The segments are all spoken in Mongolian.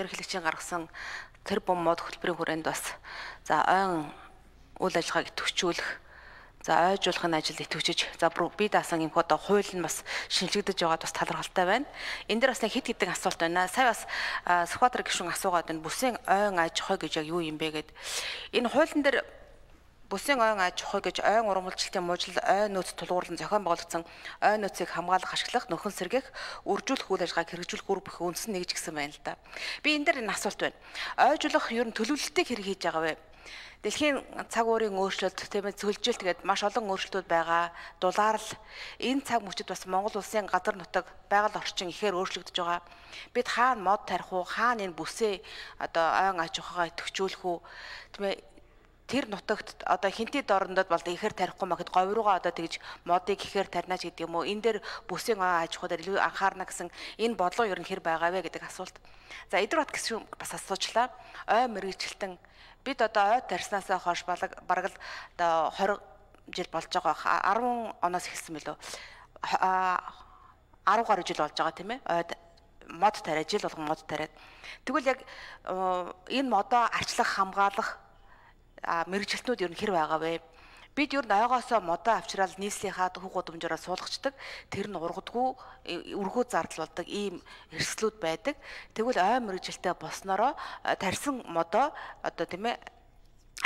ерөнхийлөгчийн гаргасан тэр бом мод хөтөлбөрийн хүрээнд бас за ойн үйл ажиллагааг идэвхжүүлэх за ойжуулахын ажил идэвхжиж за би даасан юм одоо хууль нь бас шинжлэгдэж байгаад бас талархалтай байна. Энэ дээр бас нэг хит хитэн асуулт байна. Сая бас Сүхбаатар гишүүн асуугаад байна. Бүсийн ойн аж ахуй гэж яг юу юм бэ гэд. Энэ хуулийн дээр Бүсийн ойн аж ахуй гэж ойн урамгалжлалтын мужил ойн нөөц тулгуурлан зохион байгуулагдсан ойн нөөцийг хамгаалах, ашиглах, нөхөн сэргээх, үржүүлэх үйл ажиллагааг хэрэгжүүлэх үр бүх үндсэн нэгж гисэн байна л да. Би энэ дээр энэ асуулт байна. Ойжуулах ер нь төлөвлөлтийг хэрэг хийж байгаа вэ? Дэлхийн цаг уурын өөрчлөлт тийм ээ зөвлжилт гээд маш олон өөрчлөлтүүд байгаа. Дулаарл энэ цаг мөчид бас Монгол улсын газар нутаг байгаль орчин ихээр өөрчлөгдөж байгаа. Бид хаана мод тарих уу? Хаана энэ бүсээ одоо ойн аж ахуйгаа идэвхжүүлэх үү? Тийм ээ тэр нутагт одоо хинтээ дорндод бол ихээр тарихгүй махад говь руугаа одоо тэгж модыг ихээр тарина ч гэдэг юм уу? Энэ дээр бүсийн аж ахуйд илүү анхаарна гэсэн энэ бодлого ер нь хэр байгаа вэ гэдэг асуулт. За Эдвард гэсэн бас асуучлаа. Ой мэрэгчлэн. Бид одоо ой тарснасаа хойш бараг л одоо 20 жил болж байгаа 10 оноос эхэлсэн мөлөө 10 гаруй жил болж байгаа тийм ээ. Ойд мод тариа жил болгон мод тариад. Тэгвэл яг энэ модоо арчлах хамгаалах мэрэгжилтнүүд ер нь хэр байгаа вэ? Бид ер нь ойгоосоо модоо авчраад нийслэлийнхаа хүүх гудамжаараа суулгачдаг. Тэр нь ургадгүй өргөө зардал болдог ийм эрсдлүүд байдаг. Тэгвэл ой мэрэгжилтэй болсноороо тарьсан модоо одоо тийм ээ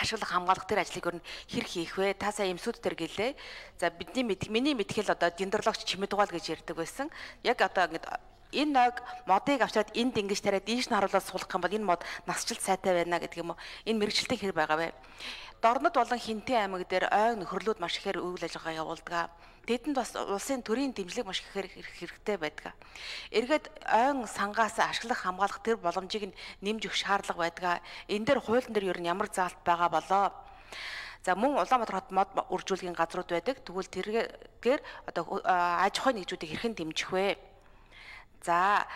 ашиглах хамгаалах тэр ажлыг ер нь хэр хийх вэ? Та сая эмсүүд төр гэлээ. За бидний миний мэдхэл одоо дендрологч чимэд дугаал гэж ярьдаг байсан. Яг одоо ингэж энэ ног модыг авчираад энд ингэж тариад ийш нь харуулаад суулгах юм бол энэ мод насжилт сайтай байна гэдэг юм уу? Энэ мэрэгчлэлтэй хэр байгаа вэ? Дорнод болон Хинтээ аймаг дээр ойн нөхөрлүүд маш ихээр үйл ажиллагаа явуулдаг. Тэдэнд бас улсын төрийн дэмжлэг маш ихээр хэрэгтэй байдаг. Эргээд ойн сангаас ашиглах хамгаалах тэр боломжийг нэмж өгөх шаардлага байдаг. Энэ дээр хуулийн дээр ер нь ямар заалт байгаа болоо? За мөн Улаанбаатар хот мод үржүүлгийн газрууд байдаг. Тэгвэл тэргээр одоо аж ахуйн нэгжүүдийг хэрхэн дэмжих вэ? За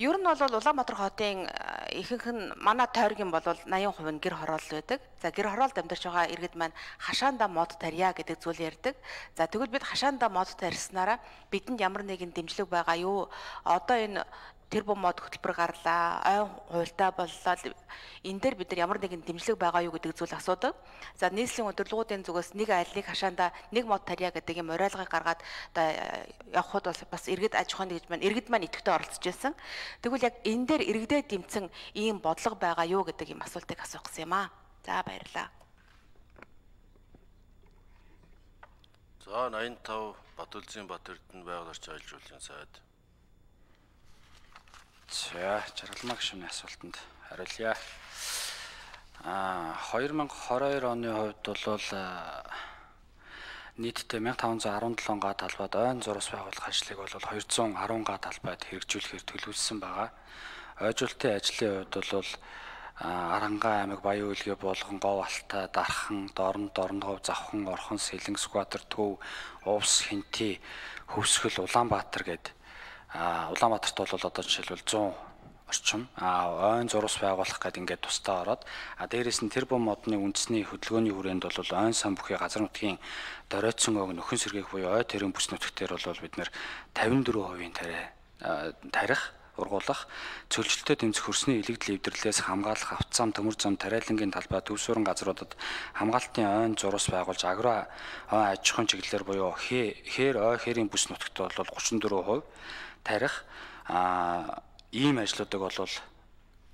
ер нь бол Улаанбаатар хотын э, ихэнх нь манай тойргийн бол 80% нь гэр хороол байдаг. За гэр хороолд амьдарч байгаа иргэд маань хашаанда мод тарья гэдэг зүйл ярьдаг. За тэгвэл бид хашаанда мод тарьснараа бидэнд ямар нэгэн дэмжлэг байгаа юу? Одоо энэ тэр бом мод хөтөлбөр гарлаа, ой хуйлтаа боллоо. Энэ дээр бид нар ямар нэгэн дэмжлэг байгаа юу гэдэг зүйл асуудаг. За нийслэлийн удирдлагуудын зүгээс нэг айлыг хашаанда нэг мод тарья гэдэг юм уриалгыг гаргаад одоо явхад бол бас иргэд аж ахуйн гэж маань иргэд маань идэвхтэй оролцож байсан. Тэгвэл яг энэ дээр иргэдэд дэмцэн ийм бодлого байгаа юу гэдэг юм асуултыг асуух гэсэн юм аа. За баярлалаа. За 85 Батүлзийн Бат Эрдэнэ байгаль орчин аялал жуулчлалын сайд За жаргалмаа гişүний асуултанд хариулъя. Аа 2022 оны хувьд бол нийтдээ 1517 га талбайд ойн зурус байгуулах ажлыг бол 210 га талбайд хэрэгжүүлэхээр төлөвлөсөн байгаа. Ойжуулалтын ажлын хувьд бол Арангаа аймаг Баян үлгээ болгон Гов Алтай, Дархан, Дорн, Дорногов, Завхан, Орхон, Сэлэн, Сүхбаатар, Төв, Увс, Хинти, Хөвсгөл, Улаанбаатар гэдэг А Улаанбаатарт бол одоо жишээлбэл 100 орчим. А ойн зурус байгуулах гэдэг ингээд тусдаа ороод а дээрэс нь тэр бом модны үндэсний хөдөлгөөний хүрээнд бол ойн сан бүхий газар нутгийн доройтсон ог нөхөн сэргээх буюу ой тэрэн бүс нутгтэр бол бид нэр 54% тариа тарих ургуулах цөлжилтөд тэмцэх хөрсний илэгдэл эвдэрлээс хамгаалах авт зам төмөр зам тариалангийн талбай төв суурин газруудад хамгаалтын ойн зурус байгуулж агро ой аж ахуйн чиглэлээр буюу хээр ой хээрийн бүс нутагт бол 34% тарих ийм ажлуудыг бол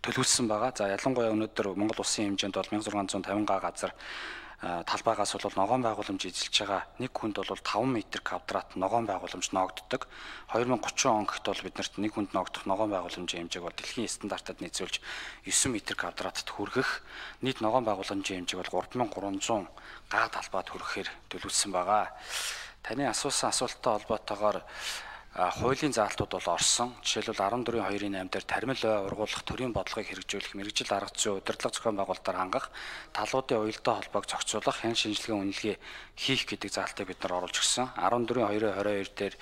төлөвлөсөн байгаа. За ялангуяа өнөөдөр Монгол улсын хэмжээнд бол 1650 га газар талбайгаас бол ногоон байгууламж эзэлж байгаа нэг хүнд бол 5 м квадрат ногоон байгууламж ноогддог. 2030 он гэхэд бол биднэрт нэг хүнд ноогдох ногоон байгууламжийн хэмжээг бол дэлхийн стандартад нийцүүлж 9 м квадратт хүргэх нийт ногоон байгууламжийн хэмжээг бол 3300 га талбайд хүрэхээр төлөвлөсөн байгаа. Таны асуусан асуулттай холбоотойгоор хуулийн заалтууд бол орсон. Жишээлбэл 14.2-8 дээр тармил ургуулах төрийн бодлогыг хэрэгжүүлэх, мэрэгжил арга зүйн удирдлага зохион байгуулалтаар хангах, талуудын уялдаа холбоог зохицуулах, хэн шинжилгээ үнэлгээ хийх гэдэг заалтыг бид нар оруулж өгсөн. 14.2-22 дээр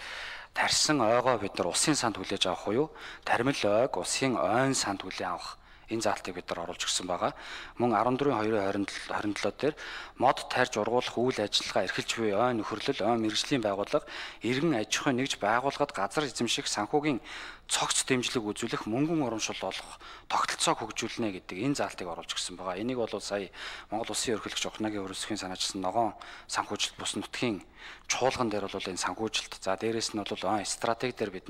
тарьсан ойгоо бид нар усын санд хүлээж авах уу? Тармил ойг усын ойн санд хүлээн авах энэ заалтыг бид нар оруулж өгсөн байгаа. Мөн 14/2/27 дээр мод тарьж ургуулах үйл ажиллагаа эрхэлж буй ой нөхөрлөл, ой мэрэгжлийн байгууллага иргэн аж ахуйн нэгж байгууллагад газар эзэмших санхүүгийн цогц дэмжлэг үзүүлэх мөнгөн урамшил олох тогтолцоог хөгжүүлнэ гэдэг энэ заалтыг оруулж өгсөн байгаа. Энийг бол сая Монгол Улсын ерөнхийлөгч Ухнагийн өрөөсхийн санаачсан ногоон санхүүжилт бус нутгийн чуулган дээр бол энэ санхүүжилт за дээрэс нь бол стратеги дээр бид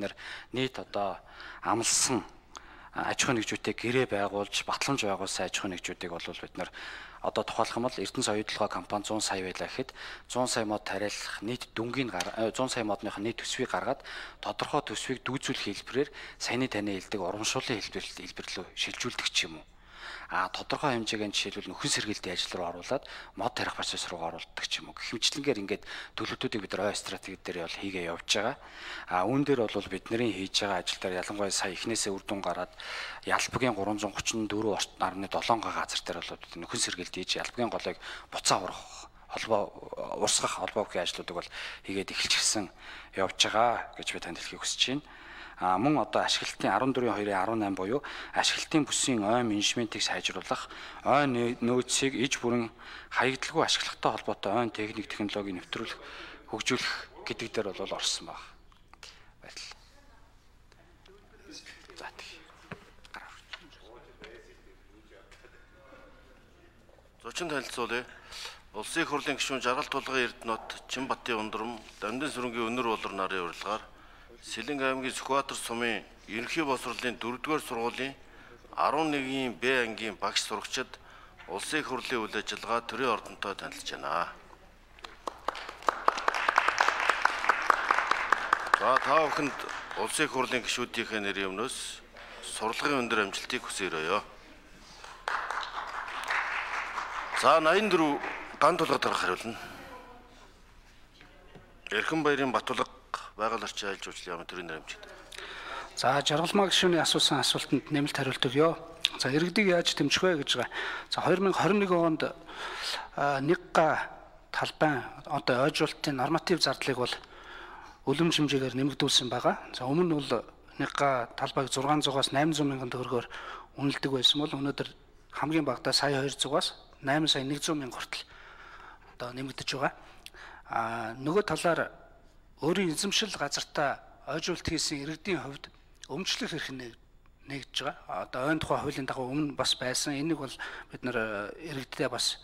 нийт одоо амлсан аж ахуйн нэгжүүдтэй гэрээ байгуулж батламж байгуулсан аж ахуйн нэгжүүдийг бол бид нар одоо тухайлах юм бол Эрдэнэс оюутлогоо компани 100 сая байлаа гэхэд 100 сая мод тариалах нийт дүнгийн 100 сая модных нийт төсвийг гаргаад тодорхой төсвийг дүүцүүлэх хэлбэрээр саяны таны хэлдэг урамшууллын хэлбэр рүү шилжүүлдэг ч юм уу а тодорхой хэмжээгийн жишээлбэл нөхөн сэргээлтийн ажил руу оруулаад мод тарих процесс руу оруулдаг ч юм уу. Хэмжлэнгээр ингээд төлөвлөлтүүдийг бид ой стратеги дээр бол хийгээ явж байгаа. А үүн дээр бол бидний хийж байгаа ажил дээр ялангуяа сая эхнээсээ үр дүн гараад Ялбгийн 334.7 га газар дээр бол нөхөн сэргээлт хийж Ялбгийн голыг буцаа урах холбоо урсгах холбоо бүхий ажлуудыг бол хийгээд эхэлж гисэн явж байгаа гэж би танд хэлхийг хүсэж байна. А мөн одоо ашиглалтын 14.2-18 буюу ашиглалтын бүсийн ой менежментийг сайжруулах, ой нөөцийг иж бүрэн хаягдлагүй ашиглахтай холбоотой ой техник технологиг нэвтрүүлэх, хөгжүүлэх гэдэг дээр бол орсон байна. Баярлалаа. За тийм. Зочин танилцуулъя. Улсын хурлын гишүүн Жаргал тулгын Эрдэнэт Чинбатын ундрам Дамдын сүрэнгийн өнөр болор нарын урилгаар Сэлэнг аймгийн Сүхбаатар сумын ерөнхий боловсролын 4-р сургуулийн 11-ийн Б ангийн багш сурагчид улсын их хурлын үйл ажиллагаа төрийн ордонтой танилцж байна. За та бүхэнд улсын их хурлын гишүүдийнхээ нэрийн өмнөөс сурлагын өндөр амжилтыг хүсээрөөё. За 84 ган тулга дарах хариулна. Эрхэн баярын Батулга байгаль орчин аялал жуулчлалын яамны төрийн нэрмжид. За жаргалмаа гишүүний асуусан асуултанд нэмэлт хариулт өгье. За иргэдийг яаж дэмжих вэ гэж байгаа. За 2021 онд нэг га талбайн одоо ойжуулалтын норматив зардлыг бол үлэмж хэмжээгээр нэмэгдүүлсэн байгаа. За өмнө нь бол нэг га талбайг 600-аас 800 мянган төгрөгөөр үнэлдэг байсан бол өнөөдөр хамгийн багадаа сая 200-аас 8 сая 100 мянга хүртэл одоо нэмэгдэж байгаа. А нөгөө талаар өөрийн эзэмшил газартаа ойжуулт хийсэн иргэдийн хувьд өмчлөх хэрэг нэгж байгаа. Одоо ойн тухай хуулийн дагуу өмнө бас байсан. Энийг бол бид нар э, иргэддээ бас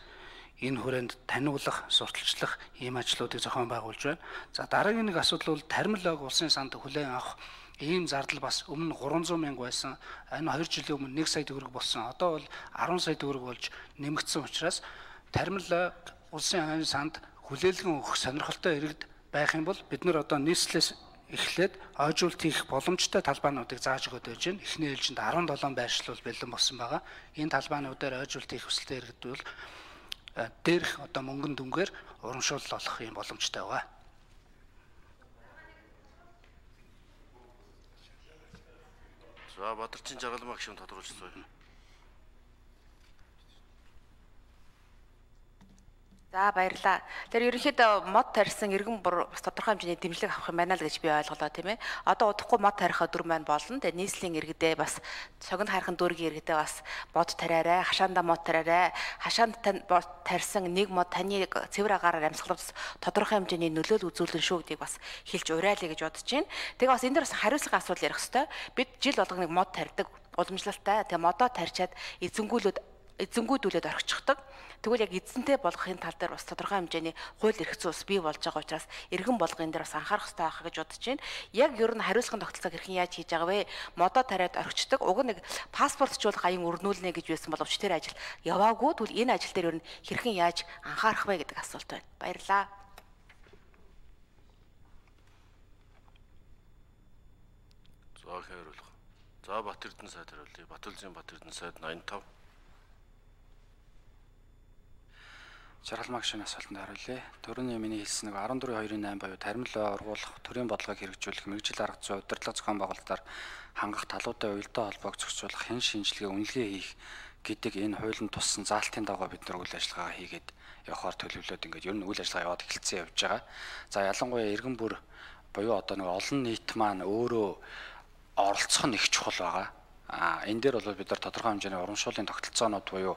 энэ хүрээнд таниулах, сурталчлах ийм ажлуудыг зохион байгуулж байна. За дараагийн нэг асуудал бол тармилог улсын санд хүлээн авах ийм зардал бас өмнө 300 мянга байсан. Энэ 2 жилийн өмнө 1 сая төгрөг болсон. Одоо бол 10 сая төгрөг болж нэмэгдсэн учраас тармилог улсын айн санд хүлээлгэн өгөх сонирхолтой иргэд байх юм бол бид нар одоо нийслэлээс эхлээд ойжуулт хийх боломжтой талбайнуудыг зааж өгöd байж байна. Эхний ээлжинд 17 байршил бол бэлэн болсон байгаа. Энэ талбайнуудаар ойжуулт хийх хүсэлтэй иргэд бол э, дээрх одоо мөнгөн дүнгээр урамшуул олох юм боломжтой байгаа. За Бадарчин жаргалмаа гişүн тодруулж байна. За баярлаа. Тэр ерөнхийдөө мод тарьсан иргэн бүр бас тодорхой хэмжээний дэмжлэг авах юм байна л гэж би ойлголоо тийм ээ. Одоо удахгүй мод тарихаа дүр маань болно. Тэгээ нийслэлийн иргэдээ бас цогнд хайрхан дүүргийн иргэдээ бас мод тариарай, хашаанда мод тариарай. Хашаанд тарьсан нэг мод таны цэвэр агаараар амьсгалаас тодорхой хэмжээний нөлөөлөл үзүүлэн шүү гэдгийг бас хэлж урайлаа гэж бодож байна. Тэгээ бас энэ дээр бас хариуцлага асуул ярих хэвээр. Бид жил болго нэг мод тарьдаг уламжлалтай. Тэгээ модоо тарьчаад эзэнгүүлүүд эзэнгүүдүүлээд орчихдог. Тэгвэл яг эзэнтэй болгохын тал дээр бас тодорхой хэмжээний хууль эрх зүйс бий болж байгаа учраас иргэн болгохын дээр бас анхаарах хэрэгтэй байх гэж бодож байна. Яг ер нь хариуцлагын тогтолцоог хэрхэн яаж хийж байгаа вэ? Модо тариад орчдөг. Уг нэг паспортчлуулах аян өрнүүлнэ гэж байсан боловч тэр ажил яваагүй. Тэгвэл энэ ажил дээр ер нь хэрхэн яаж анхаарах вэ гэдэг асуулт байна. Баярлалаа. За хариулах. За Бат Эрдэнэ сайд хариулъя. Батүлзийн Бат Эрдэнэ сайд 85 Жаргалмаа гişүн асуултанд хариулъя. Төрөний миний хэлсэн нэг 14.2-8 буюу таримлаа ургуулах, төрийн бодлогыг хэрэгжүүлэх, мэрэгжил арга зүй, удирдлага зохион байгуулалтаар хангах талуудын уялдаа холбоог зохицуулах, хэн шинжилгээ үнэлгээ хийх гэдэг энэ хуулийн туссан заалтын дагуу бид нар үйл ажиллагаа хийгээд явахаар төлөвлөлөөд ингээд ер нь үйл ажиллагаа яваад эхэлсэн явж байгаа. За ялангуяа иргэн бүр буюу одоо нэг олон нийт маань өөрөө оролцох нь их чухал байгаа. А энэ дээр бол бид нар тодорхой хэмжээний урамшууллын тогтолцоонууд буюу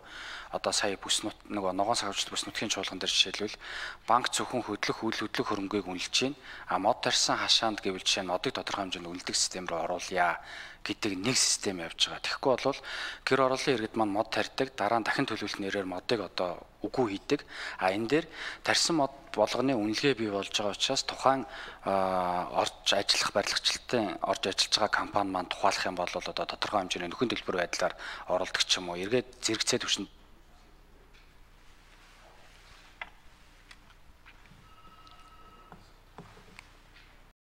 одоо сая бүс нут нөгөө ногоон савжт бүс нутгийн чуулган дээр жишээлбэл банк зөвхөн хөдлөх үйл хөдлөх хөрөнгөийг үнэлж байна. А мод тарьсан хашаанд гэвэл жишээ нь модыг тодорхой хэмжээнд үнэлдэг систем рүү оруулъя гэдэг нэг систем явж байгаа. Тэгэхгүй бол гэр орооллын иргэд маань мод тарьдаг, дараа нь дахин төлөвлөлт нэрээр модыг одоо үгүй хийдэг. А энэ дээр тарьсан мод болгоны үнэлгээ бий болж байгаа учраас тухайн орж ажиллах барилгачлалтын орж ажиллаж байгаа компани маань тухайлах юм бол одоо тодорхой хэмжээний нөхөн төлбөр байдлаар оролдог ч юм уу эргээд зэрэгцээ төвшөнд